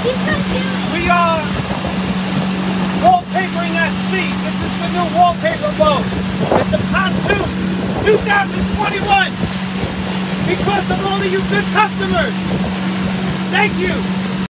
We are wallpapering that sea. This is the new wallpaper boat. It's a pontoon 2021 because of all of you good customers. Thank you.